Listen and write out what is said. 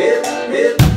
hip, hip.